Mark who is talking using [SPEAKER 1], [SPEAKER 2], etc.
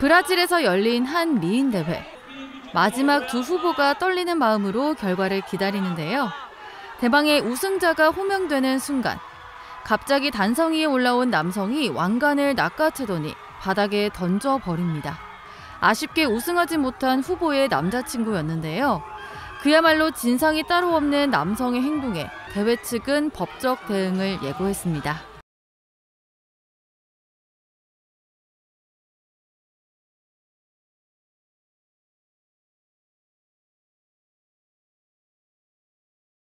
[SPEAKER 1] 브라질에서 열린 한 미인 대회. 마지막 두 후보가 떨리는 마음으로 결과를 기다리는데요. 대망의 우승자가 호명되는 순간 갑자기 단성 위에 올라온 남성이 왕관을 낚아채더니 바닥에 던져 버립니다. 아쉽게 우승하지 못한 후보의 남자친구였는데요. 그야말로 진상이 따로 없는 남성의 행동에 대회 측은 법적 대응을 예고했습니다.